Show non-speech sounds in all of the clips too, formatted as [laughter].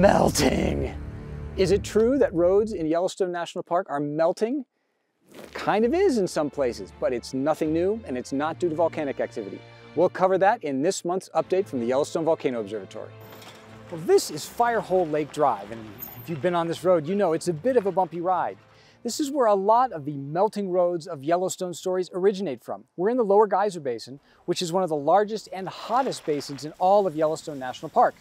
melting. Is it true that roads in Yellowstone National Park are melting? Kind of is in some places, but it's nothing new and it's not due to volcanic activity. We'll cover that in this month's update from the Yellowstone Volcano Observatory. Well, this is Firehole Lake Drive, and if you've been on this road, you know it's a bit of a bumpy ride. This is where a lot of the melting roads of Yellowstone stories originate from. We're in the Lower Geyser Basin, which is one of the largest and hottest basins in all of Yellowstone National Park.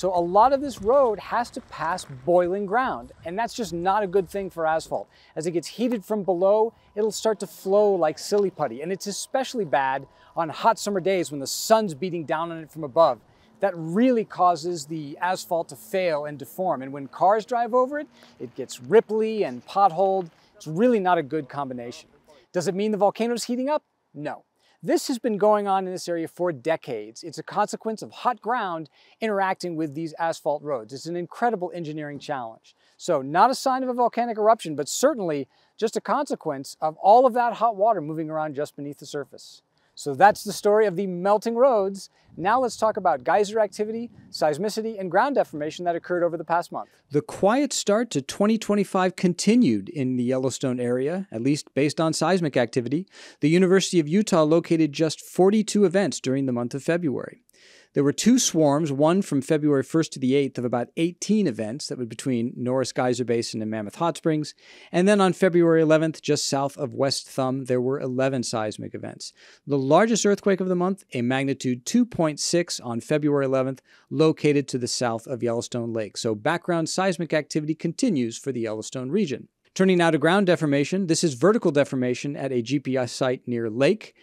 So a lot of this road has to pass boiling ground, and that's just not a good thing for asphalt. As it gets heated from below, it'll start to flow like silly putty, and it's especially bad on hot summer days when the sun's beating down on it from above. That really causes the asphalt to fail and deform, and when cars drive over it, it gets ripply and potholed. It's really not a good combination. Does it mean the volcano's heating up? No. This has been going on in this area for decades. It's a consequence of hot ground interacting with these asphalt roads. It's an incredible engineering challenge. So not a sign of a volcanic eruption, but certainly just a consequence of all of that hot water moving around just beneath the surface. So that's the story of the melting roads. Now let's talk about geyser activity, seismicity, and ground deformation that occurred over the past month. The quiet start to 2025 continued in the Yellowstone area, at least based on seismic activity. The University of Utah located just 42 events during the month of February. There were two swarms, one from February 1st to the 8th of about 18 events that were between Norris Geyser Basin and Mammoth Hot Springs. And then on February 11th, just south of West Thumb, there were 11 seismic events. The largest earthquake of the month, a magnitude 2.6 on February 11th, located to the south of Yellowstone Lake. So background seismic activity continues for the Yellowstone region. Turning now to ground deformation, this is vertical deformation at a GPS site near Lake.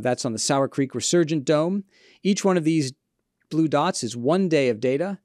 That's on the Sour Creek Resurgent Dome. Each one of these blue dots is one day of data.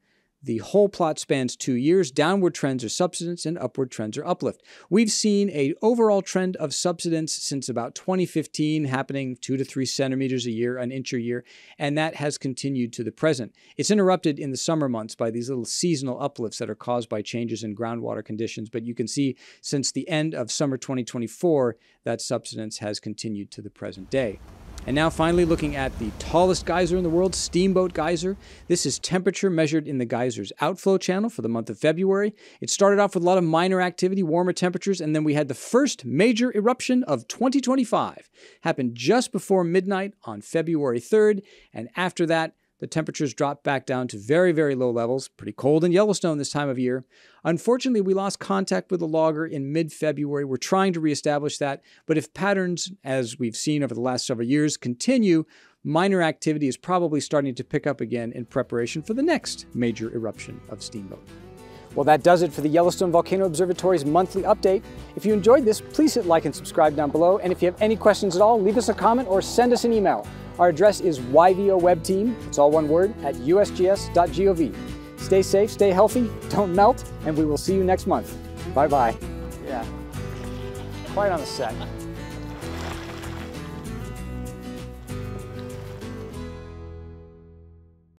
The whole plot spans two years. Downward trends are subsidence and upward trends are uplift. We've seen a overall trend of subsidence since about 2015, happening two to three centimeters a year, an inch a year, and that has continued to the present. It's interrupted in the summer months by these little seasonal uplifts that are caused by changes in groundwater conditions, but you can see since the end of summer 2024 that subsidence has continued to the present day. And now finally looking at the tallest geyser in the world, Steamboat Geyser. This is temperature measured in the geyser's outflow channel for the month of February. It started off with a lot of minor activity, warmer temperatures, and then we had the first major eruption of 2025. Happened just before midnight on February 3rd, and after that, the temperatures dropped back down to very, very low levels, pretty cold in Yellowstone this time of year. Unfortunately, we lost contact with the logger in mid February. We're trying to reestablish that, but if patterns, as we've seen over the last several years, continue, minor activity is probably starting to pick up again in preparation for the next major eruption of Steamboat. Well, that does it for the Yellowstone Volcano Observatory's monthly update. If you enjoyed this, please hit like and subscribe down below. And if you have any questions at all, leave us a comment or send us an email. Our address is yvowebteam, it's all one word, at usgs.gov. Stay safe, stay healthy, [laughs] don't melt, and we will see you next month. Bye-bye. Yeah, quite on the set.